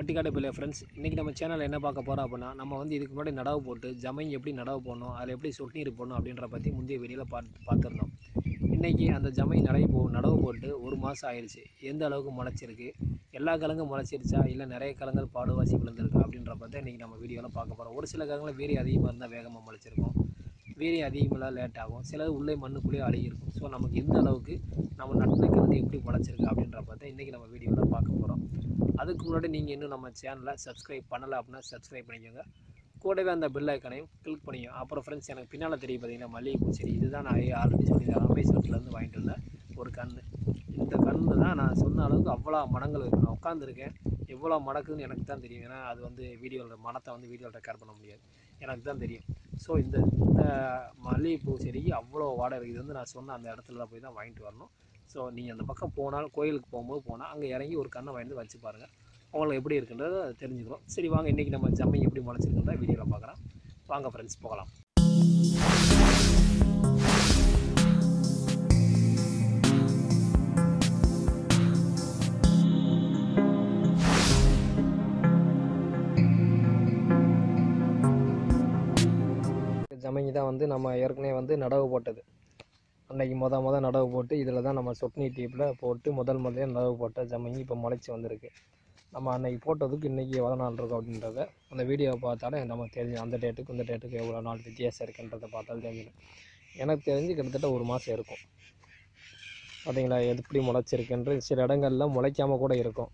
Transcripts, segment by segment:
பட்டிக்காடு பிள்ளை ஃப்ரெண்ட்ஸ் இன்றைக்கி நம்ம சேனலில் என்ன பார்க்க போகிறோம் அப்படின்னா நம்ம வந்து இதுக்கு முன்னாடி நடவு போட்டு ஜமீன் எப்படி நடவு போடணும் அதில் எப்படி சொட்டுநீர் போடணும் அப்படின்ற பற்றி முந்தைய வீடியோவில் பார்த்து பார்த்துருந்தோம். இன்றைக்கி அந்த ஜமை நடவு போ நடவு போட்டு ஒரு மாதம் ஆயிடுச்சு எந்த அளவுக்கு முளைச்சிருக்கு? எல்லா கிழங்கும் முளைச்சிருச்சா? இல்லை நிறைய கிழங்குகள் பாடுவாசி விழுந்திருக்கு? அப்படின்ற பற்றி இன்றைக்கி நம்ம வீடியோவில் பார்க்க போகிறோம் ஒரு சில கிழங்குல வீரியம் அதிகமாக இருந்தால் வேகமாக முளைச்சிருக்கும். வீரியம் அதிகமாக லேட் ஆகும். சிலது உள்ளே மண்ணுக்குள்ளேயே அழுகிருக்கும் ஸோ நமக்கு எந்த அளவுக்கு நம்ம நட்டின கிழங்கு எப்படி முளைச்சிருக்கு அப்படின்ற பார்த்தா இன்றைக்கி நம்ம வீடியோவில் பார்க்க போகிறோம் அதுக்கு முன்னாடி நீங்கள் இன்னும் நம்ம சேனலை சப்ஸ்கிரைப் பண்ணலை அப்படின்னா சப்ஸ்கிரைப் பண்ணிக்கோங்க. கூடவே அந்த பெல் ஐக்கனையும் கிளிக் பண்ணியும் அப்புறம் ஃப்ரெண்ட்ஸ் எனக்கு பின்னால் தெரியும் பார்த்தீங்கன்னா மல்லிகைப்பூ செடி. இதுதான் நான் ஆல்ரெடி சொல்லியிருந்தேன் அமேசான்லேருந்து வாங்கிட்டு வந்தேன் ஒரு கன்று இந்த கன்று தான் நான் சொன்ன அளவுக்கு அவ்வளோ மடங்கள் இருக்கு நான் உட்காந்துருக்கேன் எவ்வளோ மடக்குன்னு எனக்கு தான் தெரியும். ஏன்னா அது வந்து வீடியோவில் மனத்தை வந்து வீடியோவில் ரெக்கார்ட் பண்ண முடியாது. எனக்கு தான் தெரியும். ஸோ இந்த இந்த மல்லிகைப்பூ செடிக்கு அவ்வளோ வாடகை இருக்குது. இது வந்து நான் சொன்ன அந்த இடத்துல போய் தான் வாங்கிட்டு வரணும். ஸோ நீங்கள் அந்த பக்கம் போனால் கோயிலுக்கு போகும்போது போனால் அங்கே இறங்கி ஒரு கண்ணை வாங்கிட்டு வந்து வச்சு பாருங்கள் உங்களுக்கு எப்படி இருக்குன்றத தெரிஞ்சுக்கிறோம் சரி வாங்க இன்றைக்கி நம்ம ஜம்மை எப்படி முளைச்சிருக்குன்றத வீடியோவில் பார்க்குறோம் வாங்க ஃப்ரெண்ட்ஸ் போகலாம். வந்து நம்ம ஏற்கனவே வந்து நடவு போட்டது. அன்றைக்கி மொதல் மொதல் நடவு போட்டு இதில் தான் நம்ம சொட்னி டீப்பில் போட்டு முதல் முதலே நடவு போட்ட ஜமங்கி இப்போ முளைச்சி வந்திருக்கு. நம்ம அன்றைக்கி போட்டதுக்கு இன்றைக்கி எவ்வளோ நாள் இருக்கும் அப்படின்றத அந்த வீடியோவை பார்த்தாலே நமக்கு தெரிஞ்சு அந்த டேட்டுக்கு இந்த டேட்டுக்கு எவ்வளோ நாள் வித்தியாசம் இருக்குன்றதை பார்த்தாலும் தெரிஞ்சிடும். எனக்கு தெரிஞ்சு கிட்டத்தட்ட ஒரு மாதம் இருக்கும். பார்த்தீங்களா எப்படி முளைச்சிருக்குன்ற சில இடங்கள்ல முளைக்காமல் கூட இருக்கும்.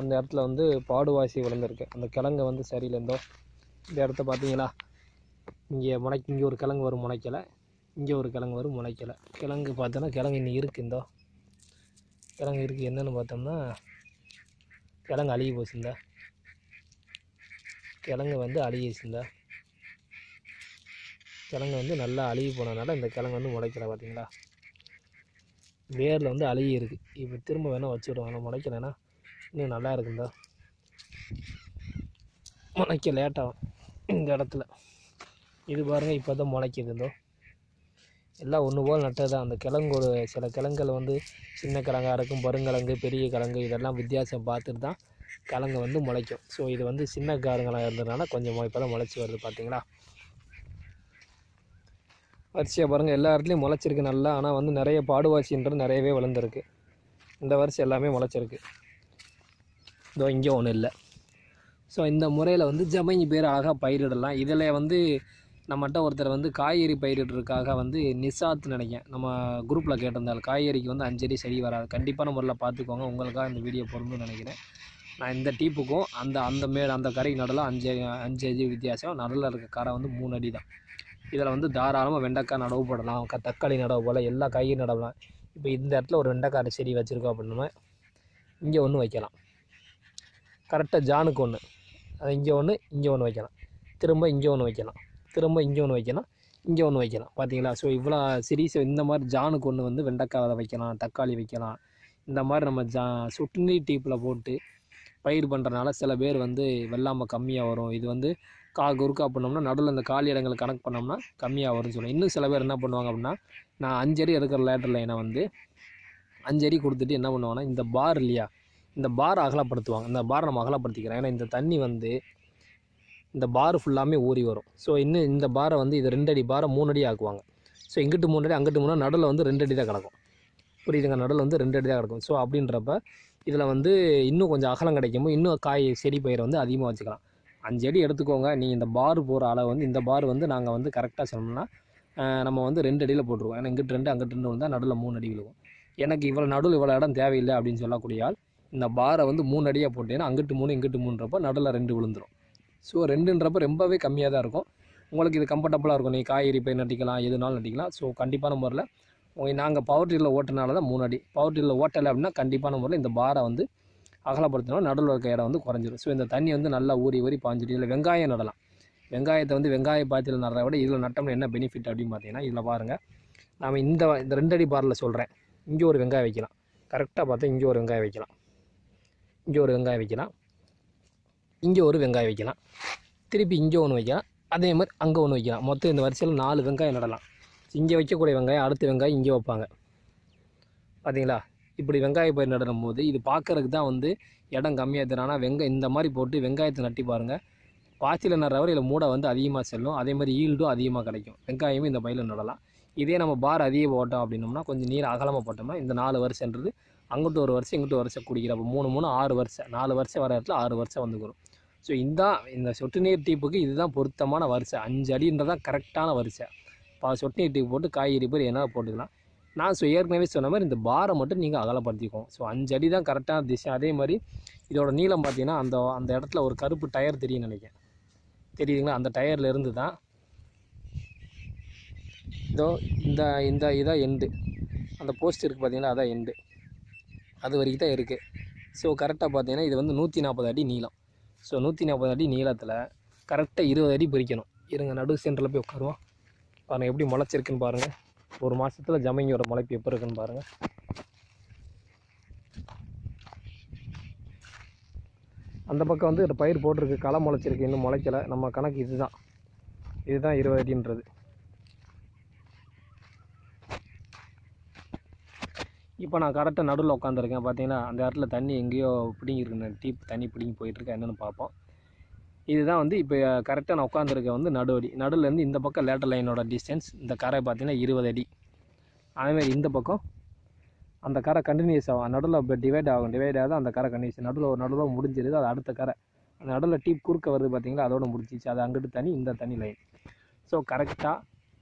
அந்த இடத்துல வந்து பாடுவாசி விழுந்திருக்கு. அந்த கிழங்கு வந்து சரியில்லைந்தோ இந்த இடத்த பார்த்தீங்களா இங்கே முளை இங்கே ஒரு கிழங்கு வரும் முளைக்கலை இங்கே ஒரு கிழங்கு வரும் முளைக்கலை கிழங்கு பார்த்தோன்னா கிழங்கு இன்னும் இருக்குது இந்தோ. கிழங்கு இருக்குது என்னென்னு பார்த்தோம்னா கிழங்கு அழுகி போச்சுந்தா கிழங்கு வந்து அழுகிச்சுந்தா கிழங்கு வந்து நல்லா அழுகி போனதுனால இந்த கிழங்கு வந்து முளைக்கலை பார்த்தீங்களா? வேரில் வந்து அழுகி இருக்குது இப்போ திரும்ப வேணால் வச்சு முளைக்கலைன்னா இன்னும் நல்லா இருக்குந்தா முளைக்க லேட்டாகும். இந்த இடத்துல. இது பாருங்கள் இப்போ தான் முளைக்குது இதோ. எல்லாம் ஒன்று போல் நட்டது தான். அந்த கிழங்கு ஒரு சில கிழங்குகள் வந்து சின்ன கிழங்காக இருக்கும் பருங்கிழங்கு பெரிய கிழங்கு இதெல்லாம் வித்தியாசம் பார்த்துட்டு தான் கிழங்கு வந்து முளைக்கும். ஸோ இது வந்து சின்ன காரங்களாக இருந்ததுனால கொஞ்சம் இப்போ தான் முளைச்சி வருது பார்த்தீங்களா வரிசையாக பாருங்கள் எல்லா இடத்துலையும் முளைச்சிருக்கு நல்லா. ஆனால் வந்து நிறைய பாடுவாசின்றது நிறையவே வளர்ந்துருக்கு. இந்த வருஷம் எல்லாமே முளைச்சிருக்கு. இதோ இங்கே ஒன்றும் இல்லை. ஸோ இந்த முறையில் வந்து ஜமங்கி பேர் அழகாக பயிரிடலாம். இதில் வந்து நம்மகிட்ட ஒருத்தர் வந்து காய்கறி பயிரிடுறதுக்காக வந்து நிசாத் நினைக்கேன் நம்ம குரூப்பில் கேட்டிருந்தால் காய்கறிக்கு வந்து அஞ்சடி சரி வராது. கண்டிப்பான முறையில் பார்த்துக்கோங்க. உங்களுக்காக இந்த வீடியோ பொருந்துன்னு நினைக்கிறேன். நான் இந்த டீப்புக்கும் அந்த அந்த மேல் அந்த கரைக்கு நடலாம் அஞ்சு அஞ்சு அடி வித்தியாசம். நடுவில் இருக்க கரை வந்து மூணு அடி தான். இதில் வந்து தாராளமாக வெண்டைக்காய் நடவு போடலாம். க தக்காளி நடவு போடலாம் எல்லா காய்கறி நடவலாம். இப்போ இந்த இடத்துல ஒரு வெண்டைக்காய் செடி வச்சுருக்கோம் அப்படின்னா இங்கே ஒன்று வைக்கலாம். கரெக்டாக ஜானுக்கு ஒன்று அது இங்கே ஒன்று இங்கே ஒன்று வைக்கலாம். திரும்ப இங்கே ஒன்று வைக்கலாம். திரும்ப இங்கே ஒன்று வைக்கலாம். இங்கே ஒன்று வைக்கலாம். பார்த்தீங்களா ஸோ இவ்வளோ சீரீஸ் இந்த மாதிரி ஜானுக்கு ஒன்று வந்து வெண்டைக்காய் வைக்கலாம் தக்காளி வைக்கலாம். இந்த மாதிரி நம்ம ஜா சுட்டுநீர் டீப்பில் போட்டு பயிர் பண்ணுறனால சில பேர் வந்து வெள்ளாமல் கம்மியாக வரும். இது வந்து கா குறுக்கா பண்ணோம்னா நடுவில் இந்த காலி இடங்களை கணக்கு பண்ணோம்னா கம்மியாக வரும்னு சொல்லுவோம் இன்னும் சில பேர் என்ன பண்ணுவாங்க அப்படின்னா நான் அஞ்சடி இருக்கிற லேட்டர் லைனை வந்து அஞ்சடி கொடுத்துட்டு என்ன பண்ணுவாங்கன்னா இந்த பார் இல்லையா? இந்த பார் அகலப்படுத்துவாங்க. இந்த பார் நம்ம அகலப்படுத்திக்கிறோம். ஏன்னா இந்த தண்ணி வந்து இந்த பார் ஃபுல்லாமே ஊறி வரும். ஸோ இன்னும் இந்த பாரை வந்து இது ரெண்டு அடி பாரை மூணு அடி ஆக்குவாங்க. ஸோ இங்கிட்டு மூணு அடி அங்கிட்டு மூணு நடுவில் வந்து ரெண்டு அடி தான் கிடக்கும். புரியுதுங்க? நடுவில் வந்து ரெண்டு அடி தான் கிடக்கும். ஸோ அப்படின்றப்ப இதில் வந்து இன்னும் கொஞ்சம் அகலம் கிடைக்கும்போது இன்னும் காய் செடி பயிரை வந்து அதிகமாக வச்சுக்கலாம். அஞ்சு அடி எடுத்துக்கோங்க. நீங்கள் இந்த பார் போகிற அளவு வந்து இந்த பார் வந்து நாங்கள் வந்து கரெக்டாக சொன்னோம்னா நம்ம வந்து ரெண்டு அடியில் போட்டுருவோம். ஏன்னா இங்கிட்டு ரெண்டு அங்கிட்டு ரெண்டு வந்தால் நடுவில் மூணு அடி விழுகும். எனக்கு இவ்வளோ நடுவில் இவ்வளோ இடம் தேவையில்லை அப்படின்னு சொல்லக்கூடிய ஆள் இந்த பாரை வந்து மூணு அடியாக போட்டேன்னா அங்கிட்டு மூணு இங்கிட்டு மூணுன்றப்ப நடுவில் ரெண்டு விழுந்துடும் ஸோ ரெண்டுன்றப்போ ரொம்பவே கம்மியாக தான் இருக்கும். உங்களுக்கு இது கம்ஃபர்டபுளாக இருக்கும். நீங்கள் காய்கறி போய் நட்டிக்கலாம் எதுனாலும் நட்டிக்கலாம். ஸோ கண்டிப்பான முறையில் உங்கள் நாங்கள் பவர் டீலில் ஓட்டினால தான் மூணு அடி பவர் டீலில் ஓட்டலை அப்படின்னா கண்டிப்பான முறையில் இந்த பாரை வந்து அகலப்படுத்தினா நடுவில் இருக்க இடம் வந்து குறைஞ்சிரும். ஸோ இந்த தண்ணி வந்து நல்லா ஊறி ஊறி பாஞ்சிட்டு இதில் வெங்காயம் நடலாம். வெங்காயத்தை வந்து வெங்காய பாத்தியில் நடுறத விட இதில் நட்டோம்னா என்ன பெனிஃபிட் அப்படின்னு பார்த்தீங்கன்னா இதில் பாருங்கள் நாம் இந்த இந்த ரெண்டு அடி பாரில் சொல்கிறேன் இங்கே ஒரு வெங்காயம் வைக்கலாம். கரெக்டாக பார்த்தா இங்கே ஒரு வெங்காயம் வைக்கலாம். இங்கே ஒரு வெங்காயம் வைக்கலாம். இங்கே ஒரு வெங்காயம் வைக்கலாம். திருப்பி இங்கே ஒன்று வைக்கலாம். அதே மாதிரி அங்கே ஒன்று வைக்கலாம். மொத்தம் இந்த வரிசையில் நாலு வெங்காயம் நடலாம். இங்கே வைக்கக்கூடிய வெங்காயம் அடுத்த வெங்காயம் இங்கே வைப்பாங்க. பார்த்தீங்களா இப்படி வெங்காய பயிர் நடணும் போது இது பார்க்குறதுக்கு தான் வந்து இடம் கம்மியாக தரும் ஆனால் வெங்காயம் இந்த மாதிரி போட்டு வெங்காயத்தை நட்டி பாருங்கள் பாத்தியில் நடுறவர் இதில் மூடை வந்து அதிகமாக செல்லும். அதே மாதிரி ஈல்டும் அதிகமாக கிடைக்கும். வெங்காயமும் இந்த பயிரில் நடலாம். இதே நம்ம பார் அதிகம் போட்டோம் அப்படின்னோம்னா கொஞ்சம் நீர் அகலமாக போட்டோம்னா இந்த நாலு வருஷன்றது அங்கிட்டு ஒரு வருஷம் இங்கிட்டு ஒரு வருஷம் குடிக்கிறப்போ மூணு மூணு ஆறு வருஷம் நாலு வருஷம் வர இடத்துல ஆறு வருஷம் வந்துக்கிறோம் ஸோ இந்த இந்த சொட்டு நீர் டீப்புக்கு இதுதான் பொருத்தமான வரிசை. அஞ்சு அடின்றதான் கரெக்டான வரிசை. பா சொட்டு நீர் டீப் போட்டு காய்கறி பேர் என்ன போட்டுக்கலாம். நான் ஸோ ஏற்கனவே சொன்ன மாதிரி இந்த பாரை மட்டும் நீங்கள் அகலப்படுத்திக்கோங்க. ஸோ அஞ்சு அடி தான் கரெக்டான திசை. அதே மாதிரி இதோட நீளம் பார்த்தீங்கன்னா அந்த அந்த இடத்துல ஒரு கருப்பு டயர் தெரியும் நினைக்கிறேன். தெரியுதுங்களா? அந்த டயரில் இருந்து தான். இதோ இந்த இந்த இதாக எண்டு அந்த போஸ்ட் இருக்குது பார்த்தீங்கன்னா அதான் எண்டு அது வரைக்கும் தான் இருக்குது ஸோ கரெக்டாக பார்த்தீங்கன்னா இது வந்து நூற்றி நாற்பது அடி நீளம். ஸோ நூற்றி நாற்பது அடி நீளத்தில் கரெக்டாக இருபது அடி பிரிக்கணும். இருங்க நடு சென்டரில் போய் உட்காருவோம். பாருங்கள் எப்படி முளைச்சிருக்குன்னு பாருங்கள் ஒரு மாதத்தில் ஜமங்கியோட முளைப்பு எப்போ இருக்குன்னு பாருங்கள் அந்த பக்கம் வந்து இந்த பயிர் போட்டிருக்கு களை முளைச்சிருக்கு. இன்னும் முளைக்கல. நம்ம கணக்கு இதுதான். இதுதான் இருபது அடின்றது. இப்போ நான் கரெக்டாக நடுவில் உட்காந்துருக்கேன். பார்த்தீங்கன்னா அந்த இடத்துல தண்ணி எங்கேயோ பிடிங்கிருக்கு டீப் தண்ணி பிடிங்கி போயிட்டுருக்கேன் என்னென்னு பார்ப்போம். இதுதான் வந்து இப்போ கரெக்டாக நான் உட்காந்துருக்க வந்து நடுவடி. நடுவுலேருந்து இந்த பக்கம் லேட்டர் லைனோட டிஸ்டன்ஸ் இந்த கரை பார்த்தீங்கன்னா இருபது அடி. அதேமாதிரி இந்த பக்கம் அந்த கரை கண்டினியூஸ் ஆகும் நடுவில் இப்போ டிவைட் ஆகும். டிவைட் ஆகுது அந்த கரை கண்டினியூஸ் நடுவில் ஒரு நடுவில் முடிஞ்சிருது அது அடுத்த கரை. அந்த நடுவில் டீப் குறுக்க வருது பார்த்தீங்களா அதோட முடிஞ்சிச்சு. அது அங்கிட்டு தண்ணி இந்த தண்ணி லைன் ஸோ கரெக்டாக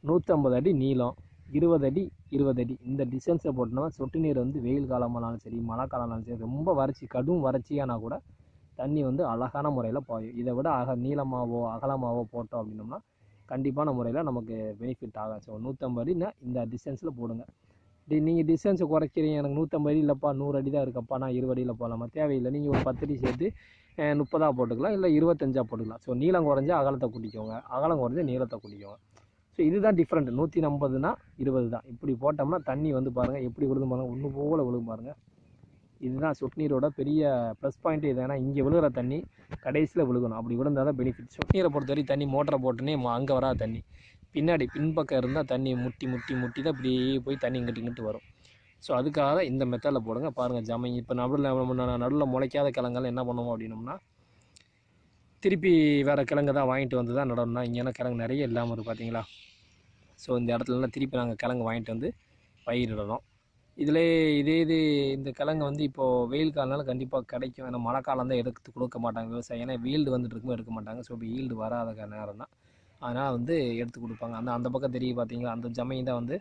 நூற்றம்பது அடி நீளம். இருபது அடி இருபது அடி இந்த டிஸ்டன்ஸை போட்டோம்னா சொட்டு நீர் வந்து வெயில் காலமானாலும் சரி மழை காலம்னாலும் சரி ரொம்ப வறட்சி கடும் வறட்சியானா கூட தண்ணி வந்து அழகான முறையில் பாயும். இதை விட அக நீளமாவோ அகலமாகவோ போட்டோம் அப்படின்னோம்னா கண்டிப்பான முறையில் நமக்கு பெனிஃபிட் ஆகும் ஸோ நூற்றம்பது அடினா இந்த டிஸ்டன்ஸில் போடுங்க. டி நீங்கள் டிஸ்டன்ஸை குறைக்கிறீங்க. எனக்கு நூற்றம்பது அடி இல்லைப்பா நூறு அடி தான் இருக்கப்பா நான் இருபது அடியில் போகலாமா தேவையில்லை. நீங்கள் ஒரு பத்து அடி சேர்த்து முப்பதாக போட்டுக்கலாம் இல்லை இருபத்தஞ்சா போட்டுக்கலாம். ஸோ நீளம் குறைஞ்சா அகலத்தை குடிக்கோங்க அகலம் குறைஞ்சா நீளத்தை குடிக்கோங்க ஸோ இதுதான் டிஃப்ரெண்ட் நூற்றி ஐம்பதுனா இருபது தான் இப்படி போட்டோம்னா தண்ணி வந்து பாருங்கள் எப்படி விழுது பாருங்கள் ஒன்று போல் விழுகும் பாருங்கள் இதுதான் சொட்டு நீரோட பெரிய ப்ளஸ் பாயிண்ட் இது. ஏன்னா இங்கே விழுகிற தண்ணி கடைசியில் விழுகணும். அப்படி விழுந்தால் தான் பெனிஃபிட் சொட்டு நீரை பொறுத்தவரை தண்ணி மோட்டரை போட்டுனே அங்கே வராத தண்ணி. பின்னாடி பின்பக்கம் இருந்தால் தண்ணி முட்டி முட்டி முட்டி தான் இப்படியே போய் தண்ணி இங்கிட்டு இங்கிட்டு வரும். ஸோ அதுக்காக இந்த மெத்தடில் போடுங்க. பாருங்கள் ஜமை இப்போ நடுவில் நடுவில் முளைக்காத கிழங்கெல்லாம் என்ன பண்ணுவோம் அப்படின்னோம்னா திருப்பி வேறு கிழங்கு தான் வாங்கிட்டு வந்து தான் நடணும்னா இங்கேனா கிழங்கு நிறைய இல்லாமல் இருக்குது பார்த்தீங்களா ஸோ இந்த இடத்துலலாம் திருப்பி நாங்கள் கிழங்கு வாங்கிட்டு வந்து பயிரிடணும் இதில் இதே இது இந்த கிழங்கு வந்து இப்போது வெயில் காலனால கண்டிப்பாக கிடைக்கும். ஏன்னா மழை காலம் தான் எடுத்து கொடுக்க மாட்டாங்க விவசாயம் ஏன்னா வீல்டு வந்துட்டு எடுக்க மாட்டாங்க. ஸோ இப்போ ஈல்டு வராத க- நேரம் தான். அதனால் வந்து எடுத்து கொடுப்பாங்க. அந்த அந்த பக்கம் தெரியும் பார்த்தீங்களா அந்த ஜமை தான் வந்து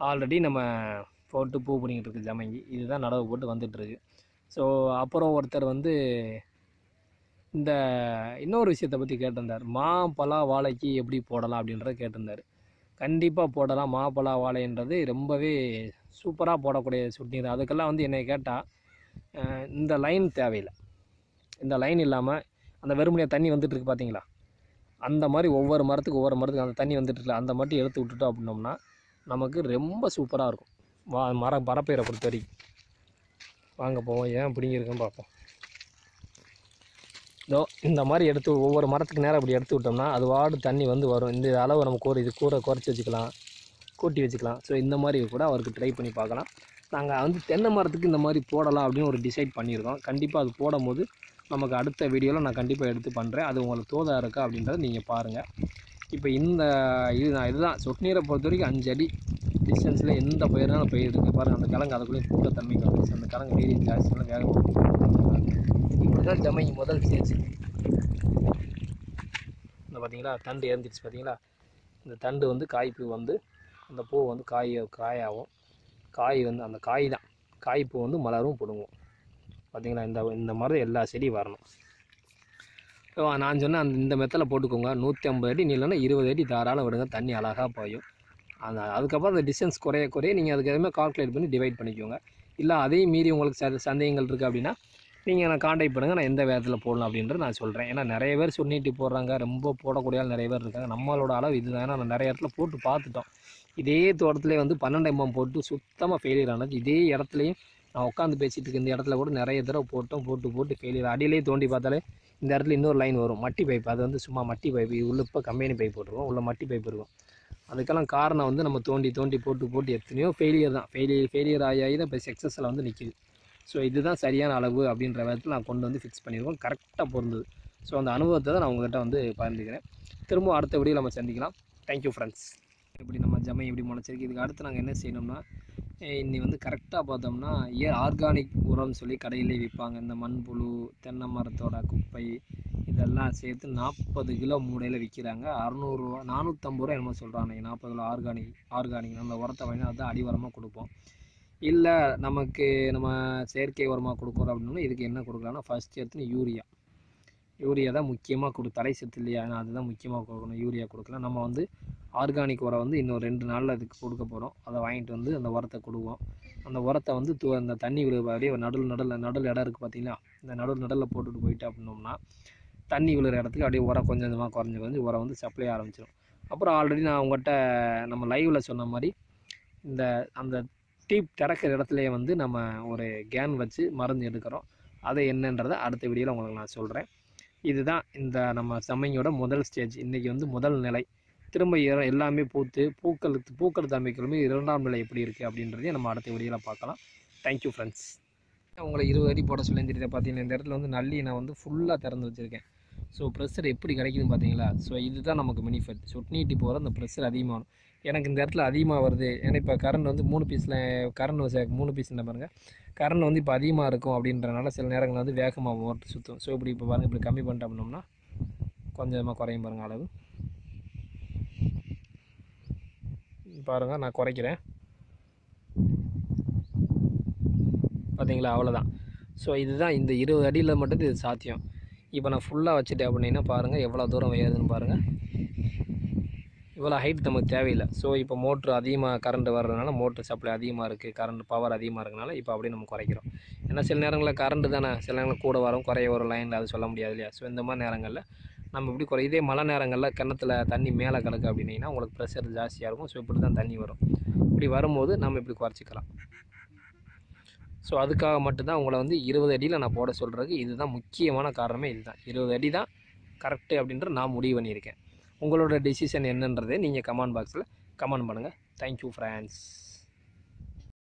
ஆல்ரெடி நம்ம போட்டு பூ பிடிங்கிட்டு இருக்கு ஜமைங்கி. இதுதான் நடவு போட்டு வந்துட்டுருக்கு ஸோ அப்புறம் ஒருத்தர் வந்து இந்த இன்னொரு விஷயத்தை பற்றி கேட்டிருந்தார். மா பலா வாழைக்கு எப்படி போடலாம் அப்படின்றத கேட்டிருந்தார். கண்டிப்பாக போடலாம். மா பலா வாழைன்றது ரொம்பவே சூப்பராக போடக்கூடிய சுட்டினீர் அதுக்கெல்லாம் வந்து என்னை கேட்டால் இந்த லைன் தேவையில்லை. இந்த லைன் இல்லாமல் அந்த வெறுமனையாக தண்ணி வந்துட்டுருக்கு பார்த்தீங்களா அந்த மாதிரி ஒவ்வொரு மரத்துக்கு ஒவ்வொரு மரத்துக்கு அந்த தண்ணி வந்துட்டு அந்த மட்டும் எடுத்து விட்டுட்டோம் அப்படின்னோம்னா நமக்கு ரொம்ப சூப்பராக இருக்கும். வா மரம் பரப்பயிரை பொறுத்த வரைக்கும். வாங்க போவோம். ஏன் பிடிங்கிருக்குன்னு பார்ப்போம் இதோ இந்த மாதிரி எடுத்து ஒவ்வொரு மரத்துக்கு நேரம் அப்படி எடுத்து விட்டோம்னா அது வாடு தண்ணி வந்து வரும். இந்த அளவு நம்ம கூற இது கூரை குறைச்சி வச்சுக்கலாம். கூட்டி வச்சுக்கலாம். ஸோ இந்த மாதிரி கூட அவருக்கு ட்ரை பண்ணி பார்க்கலாம். நாங்கள் வந்து தென்னை மரத்துக்கு இந்த மாதிரி போடலாம் அப்படின்னு ஒரு டிசைட் பண்ணியிருக்கோம். கண்டிப்பாக அது போடும்போது நமக்கு அடுத்த வீடியோவில் நான் கண்டிப்பாக எடுத்து பண்ணுறேன் அது உங்களுக்கு தோதாக இருக்கா அப்படின்றத நீங்கள் பாருங்கள் இப்போ இந்த இது நான் இதுதான். சொட்டு நீரை பொறுத்த வரைக்கும் அஞ்சு அடி டிஸ்டன்ஸில் எந்த பயிர்னாலும் பயிர் இருக்குது பாருங்கள் அந்த கிழங்கு அதுக்குள்ளேயே கூட்ட தன்மை அந்த கிழங்கு வீரியம் ஜாஸ்தினால வேகமாக இப்படி தான் முதல் ஸ்டேஜ் இந்த பார்த்தீங்களா தண்டு இறந்துருச்சு பார்த்தீங்களா இந்த தண்டு வந்து காய்ப்பு வந்து அந்த பூ வந்து காய் காயாகும். காய் வந்து அந்த காய் தான் காய்ப்பு வந்து மலரும் பிடுங்கும். பார்த்தீங்களா இந்த இந்த மாதிரி எல்லா செடியும் வரணும். நான் சொன்னேன் அந்த இந்த மெத்தடில் போட்டுக்கோங்க. நூற்றி ஐம்பது அடி நீளம்னா இருபது அடி தாராளம் விடுங்க. தண்ணி அழகாக பாயும். அந்த அதுக்கப்புறம் அந்த டிஸ்டன்ஸ் குறைய குறைய நீங்கள் அதுக்கு எதுவுமே கால்குலேட் பண்ணி டிவைட் பண்ணிக்கோங்க. இல்லை அதையும் மீறி உங்களுக்கு ச சந்தேகங்கள் இருக்குது அப்படின்னா நீங்கள் என்னை காண்டாக்ட் பண்ணுங்கள் நான் எந்த வேதத்தில் போடலாம் அப்படின்றது நான் சொல்கிறேன் ஏன்னா நிறைய பேர் சொன்னிட்டு போடுறாங்க. ரொம்ப போடக்கூடிய ஆள் நிறைய பேர் இருக்காங்க. நம்மளோட அளவு இதுதான். ஏன்னா நான் நிறைய இடத்துல போட்டு பார்த்துட்டோம். இதே தோட்டத்திலே வந்து பன்னெண்டு எம்எம் போட்டு சுத்தமாக ஃபெயிலியர் ஆனது. இதே இடத்துலையும் நான் உட்காந்து பேசிகிட்டு இருக்க இந்த இடத்துல கூட நிறைய தடவை போட்டோம். போட்டு போட்டு ஃபெயிலியர் அடியிலே தோண்டி பார்த்தாலே இந்த இடத்துல இன்னொரு லைன் வரும். மட்டி பைப் அது வந்து சும்மா மட்டி பைப் உள்ள இப்போ கம்பெனி பைப் போட்டுருவோம் உள்ள மட்டி பைப் இருக்கும். அதுக்கெல்லாம் காரணம் வந்து நம்ம தோண்டி தோண்டி போட்டு போட்டு எத்தனையோ ஃபெயிலியர் தான். ஃபெயிலியர் ஃபெயிலியர் ஆகி ஆகி தான் இப்போ சக்ஸஸில் வந்து நிற்கிது ஸோ இதுதான் சரியான அளவு அப்படின்ற விதத்தில் நான் கொண்டு வந்து ஃபிக்ஸ் பண்ணியிருக்கோம் கரெக்டாக பொருந்தது. ஸோ அந்த அனுபவத்தை தான் நான் உங்கள்கிட்ட வந்து பகிர்ந்துக்கிறேன். திரும்ப அடுத்த வீடியோ நம்ம சந்திக்கலாம். தேங்க்யூ ஃப்ரெண்ட்ஸ் இப்படி நம்ம ஜமை எப்படி முளைச்சிருக்கு? இதுக்கு அடுத்து நாங்கள் என்ன செய்யணும்னா இன்னி வந்து கரெக்டாக பார்த்தோம்னா ஏ ஆர்கானிக் உரம்னு சொல்லி கடையிலே விற்பாங்க இந்த மண்புழு தென்னை மரத்தோட குப்பை இதெல்லாம் சேர்த்து நாற்பது கிலோ மூடையில் விற்கிறாங்க அறநூறுவா நானூற்றம்பது ரூபா என்னமோ சொல்கிறாங்க நாற்பது கிலோ ஆர்கானிக் ஆர்கானிக் நம்ம உரத்தை வாங்கி அதுதான் அடி உரமாக கொடுப்போம். இல்லை நமக்கு நம்ம செயற்கை உரமாக கொடுக்குறோம் அப்படின்னா இதுக்கு என்ன கொடுக்கலாம்னா ஃபஸ்ட் எடுத்து யூரியா யூரியா தான் முக்கியமாக கொடு தலை சத்து இல்லையா? ஏன்னா அதுதான் முக்கியமாக கொடுக்கணும். யூரியா கொடுக்கலாம். நம்ம வந்து ஆர்கானிக் உரம் வந்து இன்னும் ரெண்டு நாளில் அதுக்கு கொடுக்க போகிறோம் அதை வாங்கிட்டு வந்து அந்த உரத்தை கொடுவோம். அந்த உரத்தை வந்து தூ அந்த தண்ணி விழுவ அப்படியே நடுவில் நடுவில் நடுவில் இடம் இருக்குது பார்த்தீங்களா இந்த நடுவில் நடுவில் போட்டுட்டு போயிட்டு அப்படின்னோம்னா தண்ணி விழுற இடத்துக்கு அப்படியே உரம் கொஞ்சம் கொஞ்சமாக குறைஞ்சி குறைஞ்சி உரம் வந்து சப்ளை ஆரம்பிச்சிடும் அப்புறம் ஆல்ரெடி நான் உங்கள்கிட்ட நம்ம லைவில் சொன்ன மாதிரி இந்த அந்த டீப் திறக்கிற இடத்துலையே வந்து நம்ம ஒரு கேன் வச்சு மருந்து எடுக்கிறோம். அதை என்னன்றதை அடுத்த வீடியோவில் உங்களுக்கு நான் சொல்கிறேன் இதுதான் இந்த நம்ம சமையோட முதல் ஸ்டேஜ் இன்றைக்கி வந்து முதல் நிலை. திரும்ப எல்லாமே பூத்து பூக்கள் பூக்கள் தன்மைகளுமே இரண்டாம் நிலை எப்படி இருக்குது அப்படின்றதையும் நம்ம அடுத்த வீடியோவில் பார்க்கலாம். தேங்க்யூ ஃப்ரெண்ட்ஸ் உங்களை இருபது அடி போட சொல்லி தெரியுது? பார்த்தீங்கன்னா இந்த இடத்துல வந்து நல்லி நான் வந்து ஃபுல்லாக திறந்து வச்சுருக்கேன். ஸோ ப்ரெஷர் எப்படி கிடைக்குதுன்னு பார்த்தீங்களா ஸோ இதுதான் நமக்கு பெனிஃபிட் சொட்டு நீட்டி போகிற அந்த ப்ரெஷர் அதிகமாகும் எனக்கு இந்த இடத்துல அதிகமாக வருது. ஏன்னா இப்போ கரண்ட் வந்து மூணு பீஸில் கரண்ட் மூணு பீஸ்ல பாருங்கள் கரண்ட் வந்து இப்போ அதிகமாக இருக்கும் அப்படின்றனால சில நேரங்களில் வந்து வேகமாக மோட்டர் சுற்றும் ஸோ இப்படி இப்போ பாருங்கள் இப்படி கம்மி பண்ணிட்டு அப்படின்னோம்னா கொஞ்சமாக குறையும் பாருங்கள் அளவு. பாருங்கள் நான் குறைக்கிறேன். பார்த்தீங்களா அவ்வளோதான் ஸோ இதுதான் இந்த இருபது அடியில் மட்டும் இது சாத்தியம். இப்போ நான் ஃபுல்லாக வச்சுட்டேன் அப்படின்னா பாருங்கள் எவ்வளோ தூரம் ஏறுதுன்னு பாருங்கள் இவ்வளோ ஹைட் நமக்கு தேவையில்லை. ஸோ இப்போ மோட்ரு அதிகமாக கரண்ட் வர்றதுனால மோட்ரு சப்ளை அதிகமாக இருக்குது கரண்ட் பவர் அதிகமாக இருக்கனால இப்போ அப்படியே நம்ம குறைக்கிறோம். ஏன்னா சில நேரங்களில் கரண்ட்டு தானே சில நேரங்களில் கூட வரும் குறைய வரும் லைனில் அது சொல்ல முடியாது இல்லையா? ஸோ இந்த மாதிரி நேரங்களில் நம்ம இப்படி குறை இதே மழை நேரங்களில் கிணத்துல தண்ணி மேலே கலக்கு அப்படின்னீங்கன்னா உங்களுக்கு ப்ரெஷர் ஜாஸ்தியாக இருக்கும். ஸோ இப்படி தான் தண்ணி வரும். இப்படி வரும்போது நம்ம இப்படி குறைச்சிக்கலாம். ஸோ அதுக்காக மட்டும்தான் உங்களை வந்து இருபது அடியில் நான் போட சொல்கிறதுக்கு இதுதான் முக்கியமான காரணமே இதுதான். இருபது அடி தான் கரெக்டு அப்படின்ற நான் முடிவு பண்ணியிருக்கேன். உங்களோட டெசிஷன் என்னன்றதை நீங்கள் கமெண்ட் பாக்ஸில் கமெண்ட் பண்ணுங்கள் தேங்க்யூ ஃப்ரெண்ட்ஸ்